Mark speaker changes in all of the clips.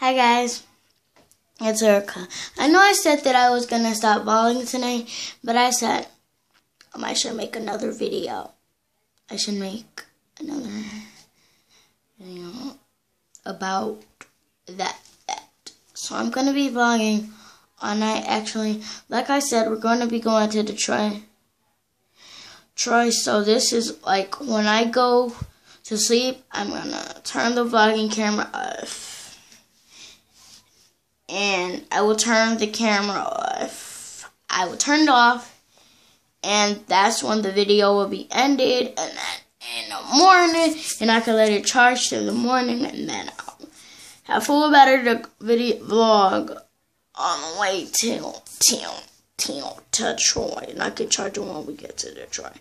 Speaker 1: Hi guys, it's Ericka. I know I said that I was gonna stop vlogging tonight, but I said um, I should make another video. I should make another video about that. So I'm gonna be vlogging all night. Actually, like I said, we're gonna be going to Detroit. Troy. So this is like when I go to sleep, I'm gonna turn the vlogging camera and I will turn the camera off. I will turn it off, and that's when the video will be ended. And then in the morning, and I can let it charge in the morning, and then I'll have full battery video vlog on the way to till till to Troy, and I can charge it when we get to Detroit.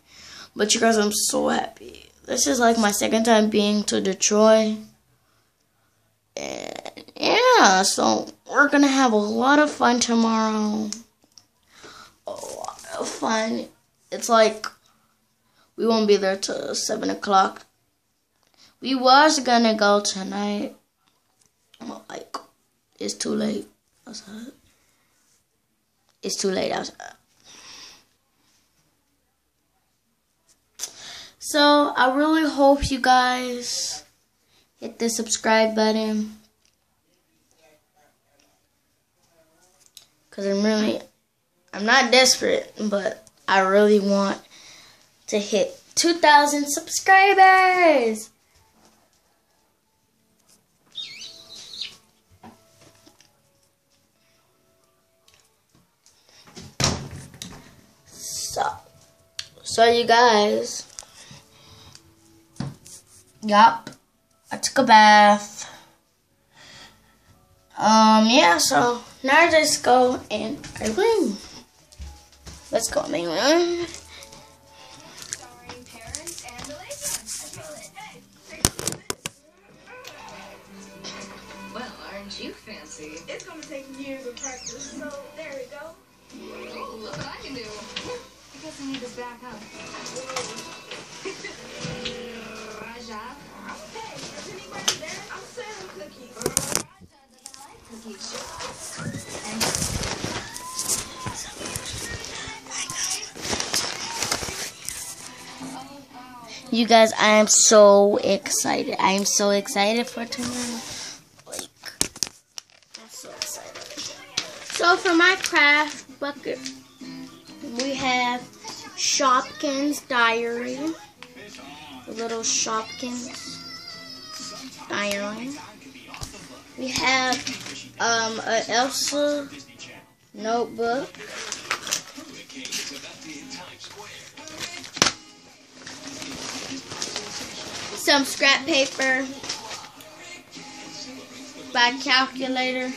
Speaker 1: But you guys, I'm so happy. This is like my second time being to Detroit. And yeah, so we're gonna have a lot of fun tomorrow. A lot of fun. It's like we won't be there till seven o'clock. We was gonna go tonight. Like it's too late outside. It's too late outside. So I really hope you guys hit the subscribe button. Because I'm really, I'm not desperate, but I really want to hit 2,000 subscribers. So, so you guys, yup. I took a bath. Um, yeah, so now I just go in our room. Let's go in my room.
Speaker 2: Well, aren't you fancy?
Speaker 3: It's gonna take years of practice, so there we go.
Speaker 2: Oh, look what I can do. I guess I need to back up. Raja.
Speaker 1: You guys, I am so excited. I am so excited for tomorrow. Like, I'm so excited. So for my craft bucket, we have Shopkins Diary. Little Shopkins Diary. We have um, a Elsa notebook. Some scrap paper by calculator.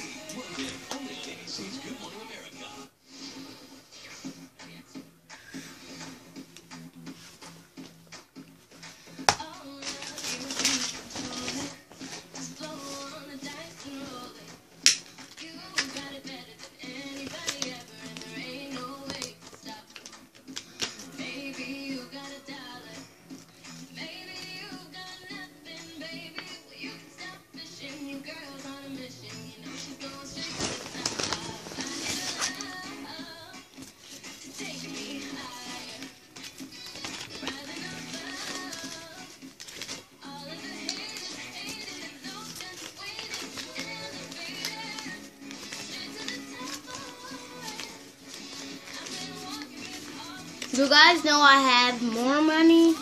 Speaker 1: You guys know I have more money,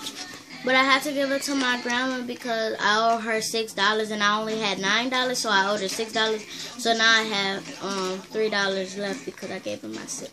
Speaker 1: but I had to give it to my grandma because I owe her six dollars and I only had nine dollars, so I owed her six dollars. So now I have um three dollars left because I gave her my six.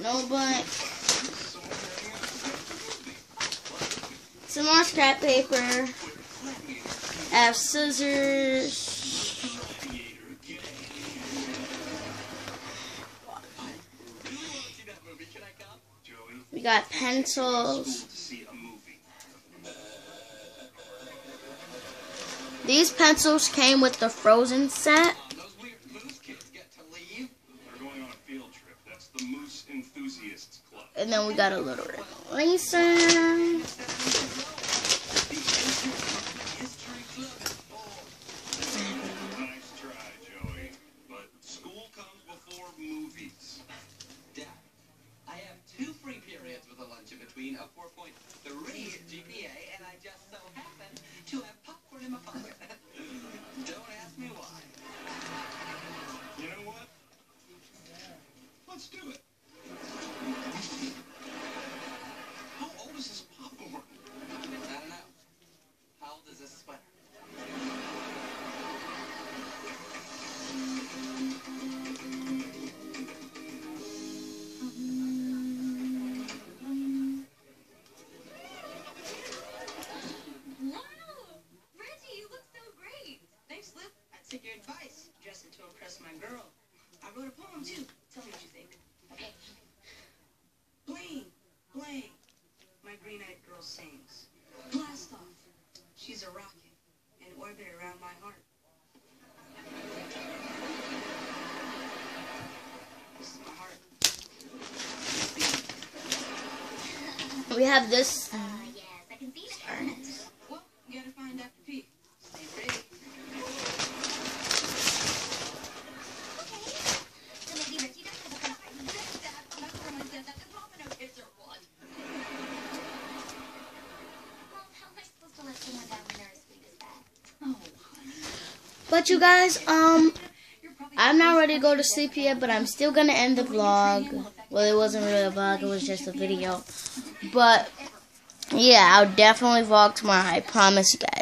Speaker 4: No,
Speaker 1: but some more scrap paper. Have scissors. We got pencils. These pencils came with the Frozen set.
Speaker 4: Um, those weird moose kids get to leave.
Speaker 5: They're going on a field trip. That's the Moose Enthusiasts Club.
Speaker 1: And then we got a little eraser.
Speaker 3: Wrote a poem too. Tell me what you think.
Speaker 6: Okay.
Speaker 3: Bling, bling. My green-eyed girl sings. Blast off. She's a rocket in orbit around my heart.
Speaker 1: We have this.
Speaker 6: Uh, yes, I can see that.
Speaker 3: Well, you gotta find Dr. P. Stay ready.
Speaker 6: Okay. So maybe Reggie doesn't have a gun. Dad, that's what I said. That does not no kids or what? Mom, how am I supposed to let someone down when they're as sweet as that? Oh, honey.
Speaker 1: But you guys, um, I'm not ready to go to sleep yet, but I'm still gonna end the vlog. Well, it wasn't really a vlog, it was just a video. But, yeah, I'll definitely vlog tomorrow, I promise you guys.